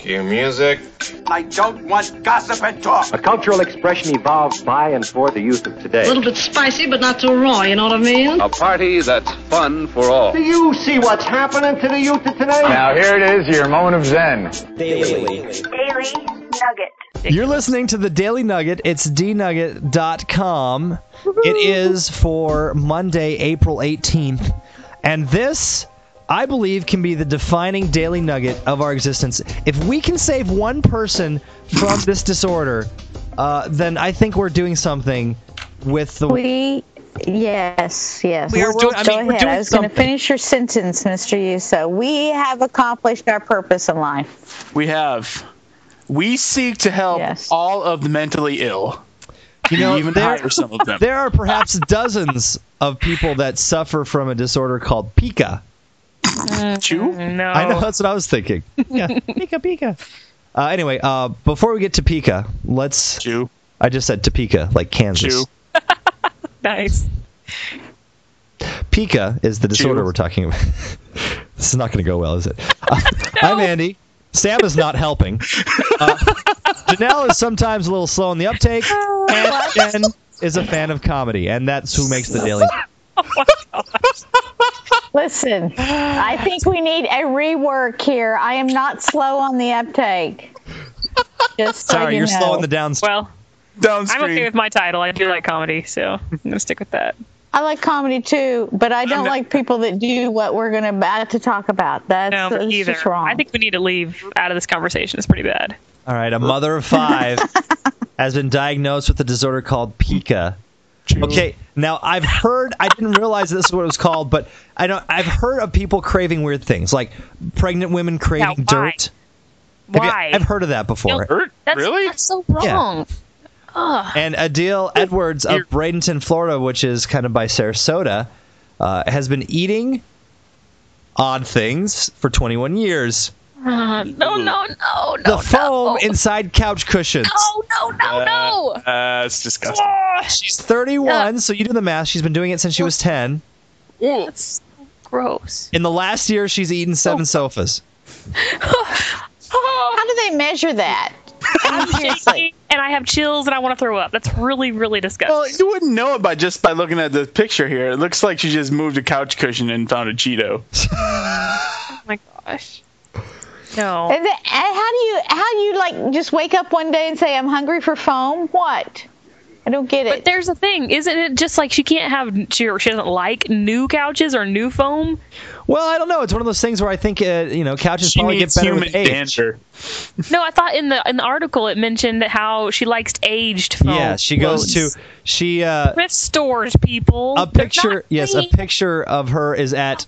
Cue music. I don't want gossip and talk. A cultural expression evolved by and for the youth of today. A little bit spicy, but not too raw, you know what I mean? A party that's fun for all. Do you see what's happening to the youth of today? Now here it is, your moment of zen. Daily. Daily Nugget. You're listening to the Daily Nugget. It's dnugget.com. It is for Monday, April 18th. And this, I believe, can be the defining daily nugget of our existence. If we can save one person from this disorder, uh, then I think we're doing something with the. We, yes, yes. We are We'll- doing- I go mean, we're ahead. doing I was going to finish your sentence, Mr. Yuso. We have accomplished our purpose in life. We have. We seek to help all of the mentally ill. You know, even there, hire some of them. there are perhaps dozens of people that suffer from a disorder called pica. Chew? No. I know that's what I was thinking. Yeah, Pika Pika. Uh, anyway, uh, before we get to pica, let's. Chew. I just said Topeka, like Kansas. Chew. Nice. Pica is the disorder Chew. we're talking about. this is not going to go well, is it? Uh, I'm Andy. Sam is not helping. Uh, Janelle is sometimes a little slow in the uptake, and Jen is a fan of comedy, and that's who makes the daily. Listen, I think we need a rework here. I am not slow on the uptake. Just so Sorry, you you're know. slow in the downstream. Well, Downstream. I'm okay with my title. I do like comedy, so I'm gonna stick with that. I like comedy too, but I don't not- like people that do what we're going to about to talk about. That's, No, that's either. just wrong. I think we need to leave out of this conversation. It's pretty bad. All right, a mother of five has been diagnosed with a disorder called pica. Okay, now I've heard I didn't realize this is what it was called, but I know I've heard of people craving weird things, like pregnant women craving Now, why? dirt. Have you- Why? I've heard of that before. Hurt? That's, really? That's so wrong. Ugh. And Adele Edwards of Bradenton, Florida, which is kind of by Sarasota, uh, has been eating odd things for 21 years. Uh, no, no, no, The foam no. inside couch cushions. No, no, no, no. Uh, it's disgusting. She's 31, so you do the math. She's been doing it since she was 10. That's so gross. In the last year, she's eaten seven sofas. How do they measure that? I'm shaking and I have chills and I want to throw up. That's really, really disgusting. Well, you wouldn't know it by just by looking at the picture here. It looks like she just moved a couch cushion and found a Cheeto. oh my gosh. No. And then, and how do you how do you like just wake up one day and say I'm hungry for foam? What? I don't get it. But there's a thing, isn't it? Just like she can't have, she, she doesn't like new couches or new foam. Well, I don't know. It's one of those things where I think, uh, you know, couches She probably get better human with age. dander. No, I thought in the in the article it mentioned how she likes aged foam. Yeah, she goes to, she, uh, thrift stores. People. a picture, not yes, a picture of her is at,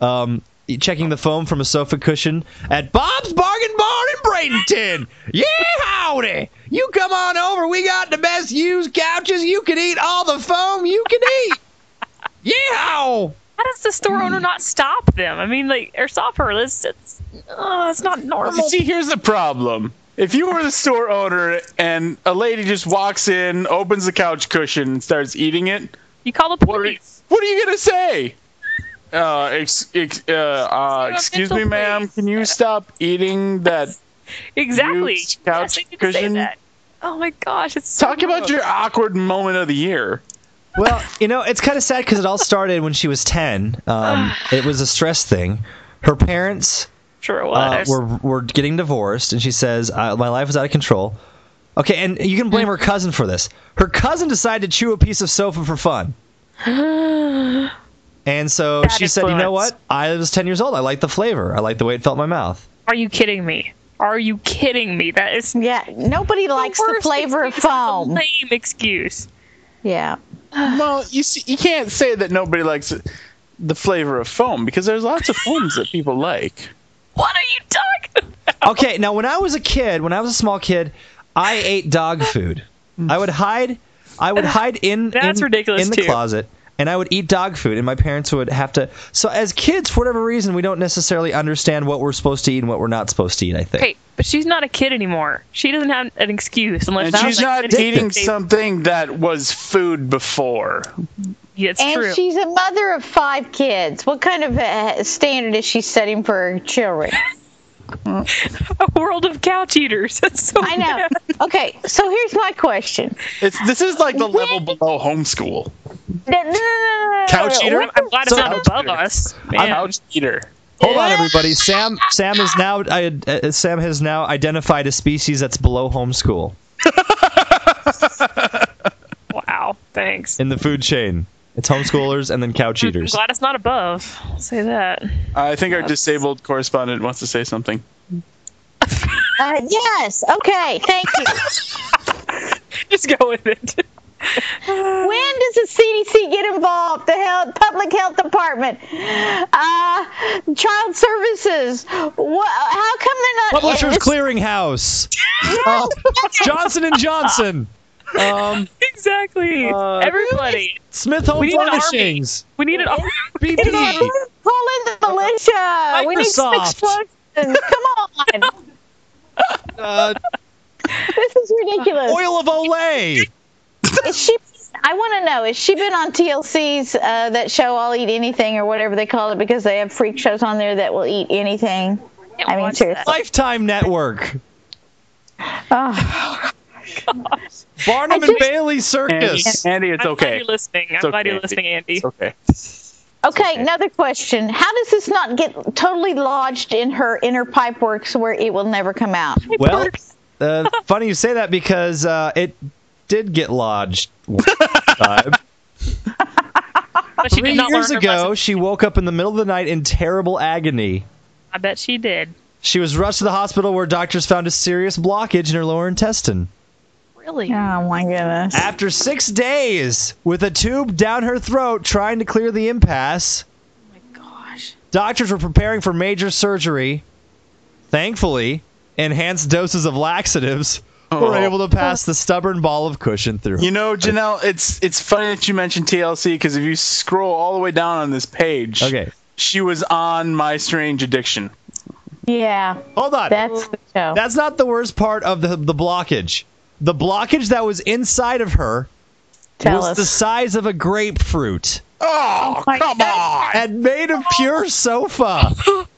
um, checking the foam from a sofa cushion at Bob's Bargain Barn in Bradenton. Yeah, howdy. You come on over. We got the best used couches. You can eat all the foam you can eat. Yeah. How does the store owner not stop them? I mean, like, or stop her? It's, it's, oh, it's not normal. You see, here's the problem. If you were the store owner and a lady just walks in, opens the couch cushion, and starts eating it, You call the what are, police. what are you gonna say? Uh, ex, ex, uh, uh, excuse me, mental ma'am. Can you stop eating that? Exactly. couch Yes, I did say cushion? Oh my gosh, it's so Talk about your awkward moment of the year. Well, you know, it's kind of sad because it all started when she was 10. Um, it was a stress thing. Her parents Sure it uh, was. were, were getting divorced, and she says, uh, My life was out of control. Okay, and you can blame her cousin for this. Her cousin decided to chew a piece of sofa for fun. And so Bad she said, You know what? I was 10 years old. I like the flavor. I like the way it felt in my mouth. Are you kidding me? Are you kidding me? That is yeah, nobody likes the flavor of excuse. A foam. Lame excuse. Yeah. well, you see, you can't say that nobody likes the flavor of foam because there's lots of foams that people like. What are you talking about? Okay, now when I was a kid, when I was a small kid, I ate dog food. I would hide I would hide in That's in, ridiculous, in the too. closet and I would eat dog food and my parents would have to So as kids for whatever reason we don't necessarily understand what we're supposed to eat and what we're not supposed to eat, I think. Okay, but she's not a kid anymore. She doesn't have an excuse unless And she's was, like, not eating something that was food before. Yeah, it's and true. she's a mother of five kids. What kind of uh, standard is she setting for her children? A world of couch eaters. That's so I know. bad. Okay, so here's my question. It's this is like the level below homeschool. No, no, no, Couch eater? When I'm glad it's So- not above us. Man. Couch eater. Hold on, everybody. Sam Sam is now uh, uh, Sam has now identified a species that's below homeschool Wow. Thanks. in the food chain. It's homeschoolers and then couch eaters. I'm eaters. glad it's not above. I'll say that. I think our disabled correspondent wants to say something. Uh, yes. Okay. Thank you. Just go with it. When does the CDC get involved? The health, public health department, uh, child services. What, how come they're not? Publishers this- Clearinghouse. Uh, Johnson and Johnson. Um, exactly. Uh, Everybody. Smith Home We need an army. Furnishings. We need an army. BP. Call in the militia. We need some Microsoft. explosions. Come on. Uh, this is ridiculous. oil of Olay. Is she? I want to know. Has she been on TLC's uh, that show "I'll Eat Anything" or whatever they call it because they have freak shows on there that will eat anything? I mean, watch seriously. Lifetime Network. Oh, Barnum I and Bailey Circus. Andy, it's I'm glad okay. you're listening. I'm It's glad you're listening, Andy. It's okay. Okay, another question. How does this not get totally lodged in her inner pipeworks where it will never come out? Well, uh, funny you say that because uh, it did get lodged one time. Three years ago, she woke up in the middle of the night in terrible agony. I bet she did. She was rushed to the hospital where doctors found a serious blockage in her lower intestine. Really? Oh my goodness. After six days with a tube down her throat trying to clear the impasse, Oh my gosh. doctors were preparing for major surgery. Thankfully, enhanced doses of laxatives were Oh. able to pass the stubborn ball of cushion through. You know, Janelle, it's it's funny that you mentioned TLC because if you scroll all the way down on this page, Okay, she was on My Strange Addiction. Yeah, hold on. that's the show. That's not the worst part of the the blockage. The blockage that was inside of her Tell was us. the size of a grapefruit Oh, oh my come on! and made of pure sofa.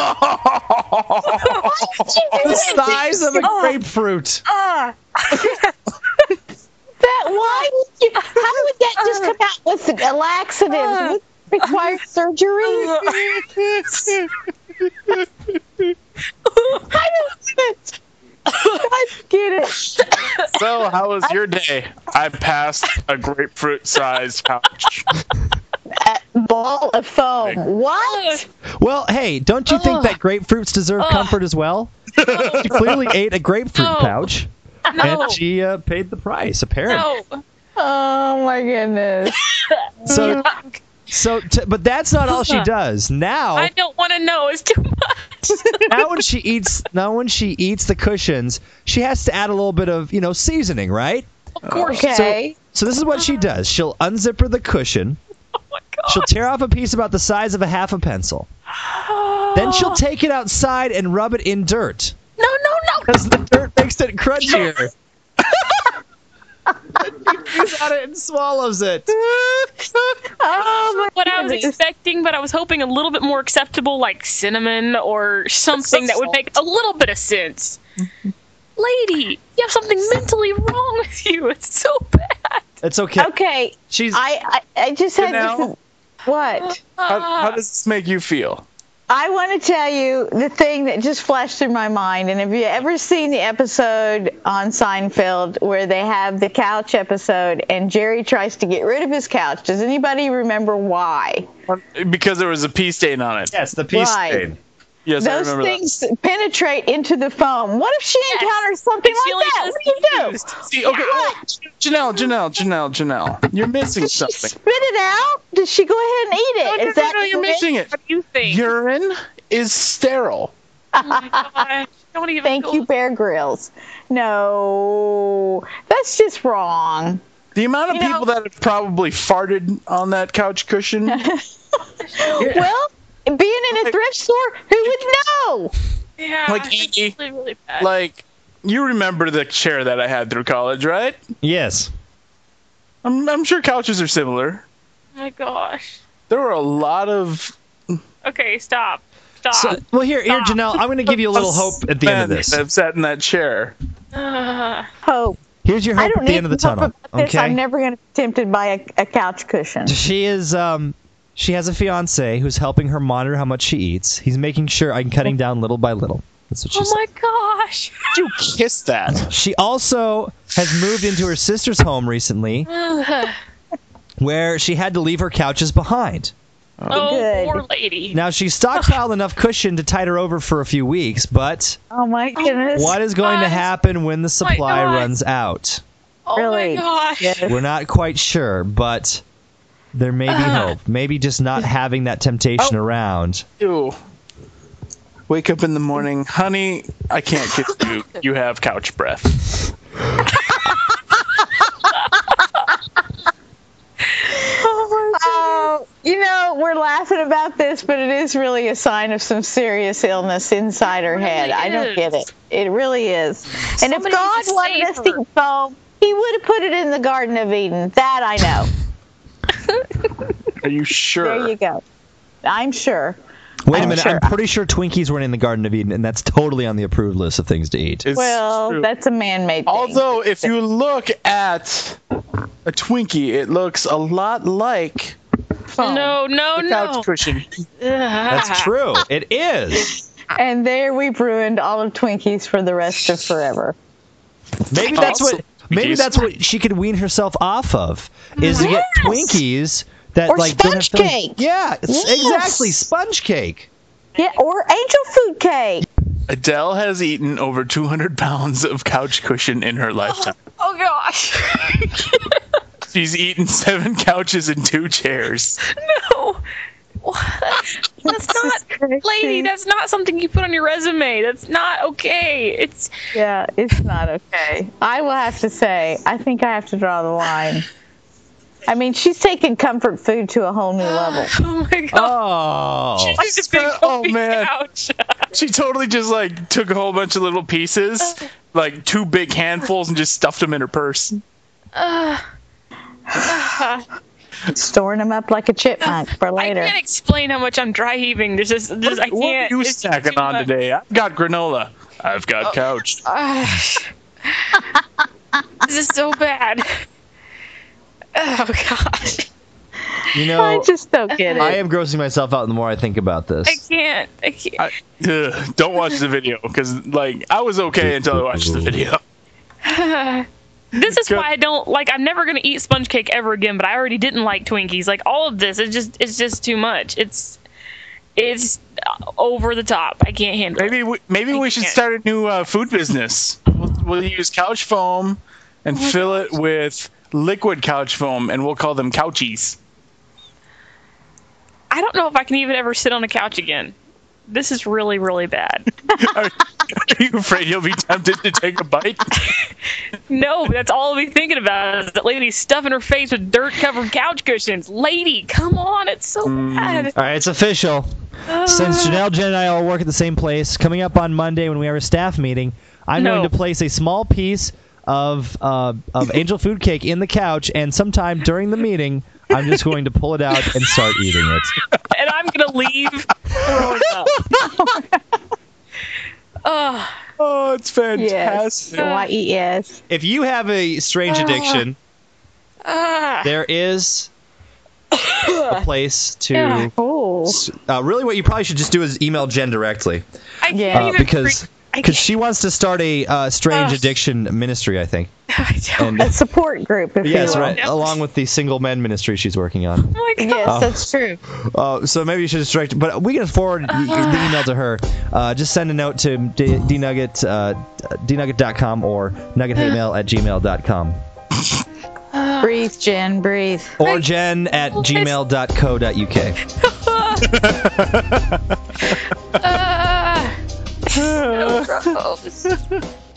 the size of a oh. grapefruit. Uh. that why would you, how would that just come out with the laxatives uh. with required surgery? I don't get it. I get it. So, how was your day? I passed a grapefruit-sized pouch. Ball of foam. What? Well, hey, don't you think that grapefruits deserve comfort as well? She clearly ate a grapefruit No. pouch, No. and she uh, paid the price. Apparently, No. Oh my goodness. so so. T- but that's not all she does. Now, I don't want to know. It's too much. now when she eats, now when she eats the cushions, she has to add a little bit of you know seasoning, right? Of course. Okay. So this is what she does. She'll unzipper the cushion. My god. She'll tear off a piece about the size of a half a pencil. Then she'll take it outside and rub it in dirt. No, no, no. Because the dirt makes it crunchier. she pees on it and swallows it. Oh my What I was expecting, but I was hoping a little bit more acceptable, like cinnamon or something that would make a little bit of sense. Lady, you have something mentally wrong with you. It's so bad. It's okay. Okay, She's I, I, I just had Janelle? what? How, how does this make you feel? I want to tell you the thing that just flashed through my mind. And have you ever seen the episode on Seinfeld where they have the couch episode and Jerry tries to get rid of his couch? Does anybody remember why? Because there was a pee stain on it. yes, the peace Right. stain. Yes, I Those remember things penetrate into the foam. What if she Yes. encounters something She like that? What do you do? See, okay, oh, Janelle, Janelle, Janelle, Janelle, you're missing Does she something. spit it out? Does she go ahead and eat it? No, no, Is no, that no, you're missing it. What do you think? Urine is sterile. oh my gosh. Don't even Thank go you, Bear Grylls. No, that's just wrong. The amount of You know- people that have probably farted on that couch cushion. Well, being in a thrift store, who would know? Yeah, Like it's really, really bad. like, you remember the chair that I had through college, right? Yes. I'm, I'm sure couches are similar. oh my gosh. There were a lot of. Okay, stop. Stop. So, well, here, here, Janelle, I'm going to give you a little hope at the end of this. I've sat in that chair. Uh, Hope. Here's your hope at the end of the tunnel. Okay? I'm never going to be tempted by a, a couch cushion. She is um she has a fiance who's helping her monitor how much she eats. He's making sure I'm cutting down little by little. That's what she oh said. my gosh. You kiss that. She also has moved into her sister's home recently where she had to leave her couches behind. Oh, oh, Good. poor lady. Now she stockpiled enough cushion to tide her over for a few weeks, but Oh my oh goodness. what is going to happen when the supply runs out? oh really? my gosh. We're not quite sure, but there may be hope. Maybe just not having that temptation around. Ew. Wake up in the morning, honey. I can't kiss you. You have couch breath. Oh, uh, you know, we're laughing about this, but it is really a sign of some serious illness inside her head. I don't get it. It really is. And if God just wanted us save to eat foam, He would have put it in the Garden of Eden. That I know. Are you sure? There you go. I'm sure. Wait a I'm minute, sure. I'm pretty sure Twinkies weren't in the Garden of Eden, and that's totally on the approved list of things to eat. It's well, true. that's a man-made thing. Although, if you look at a Twinkie, it looks a lot like Foam. No, no, the no. couch cushion. That's true. It is. And there we've ruined all of Twinkies for the rest of forever. Maybe that's what. Maybe that's what she could wean herself off of. Is to get Twinkies that Or like don't have sponge filling- cake. Yeah, Yes. exactly. Sponge cake. Yeah, or angel food cake. Adele has eaten over 200 pounds of couch cushion in her lifetime. Oh gosh. She's eaten seven couches and two chairs. no. What? That's not, lady. That's not something you put on your resume. That's not okay. It's Yeah, it's not okay. I will have to say, I think I have to draw the line. I mean, she's taking comfort food to a whole new level. oh my god. Oh. She's a Oh, man. couch. She totally just like took a whole bunch of little pieces, like two big handfuls, and just stuffed them in her purse. Uh, uh, Storing them up like a chipmunk for later. I can't explain how much I'm dry heaving. There's just, there's, I What can't. are you it's just snacking on much. today? I've got granola. I've got couch. Ah. this is so bad. Oh gosh, You know, I just don't get it. I am grossing myself out the more I think about this. I can't. I can't. I, ugh, don't watch the video because, like, I was okay until I watched the video. this is why I don't like. I'm never gonna eat sponge cake ever again. But I already didn't like Twinkies. Like all of this, it's just it's just too much. It's it's over the top. I can't handle it. Maybe we, maybe we should start a new uh, food business. We'll, we'll use couch foam and Oh fill it with liquid couch foam, and we'll call them couchies. I don't know if I can even ever sit on a couch again. This is really really bad. Are, are you afraid you'll be tempted to take a bite? No, that's all I'll be thinking about is that lady stuffing her face with dirt covered couch cushions. Lady, come on, it's so bad. All right, it's official. Since Janelle, Jen, and I all work at the same place, coming up on Monday when we have a staff meeting, I'm No. going to place a small piece of uh, of angel food cake in the couch, and sometime during the meeting, I'm just going to pull it out and start eating it. and I'm gonna leave throwing up. Ugh. Oh, it's fantastic. Why eat yes. If you have a strange addiction, Ah. there is a place to. Oh. Uh, really, what you probably should just do is email Jen directly, I can't uh, even because freak- I because she wants to start a uh, strange Ugh. addiction ministry, I think. I don't. And A support group, if yes, you will. right, along with the single men ministry she's working on. Oh my god. Yes, Oh. that's true. Uh, so maybe you should just direct, but we can forward y- the email to her. Uh, just send a note to d- dnugget, uh, dnugget.com or nuggethatemail at gmail.com. Breathe, Jen, breathe. Or jen at gmail.co.uk. Gross.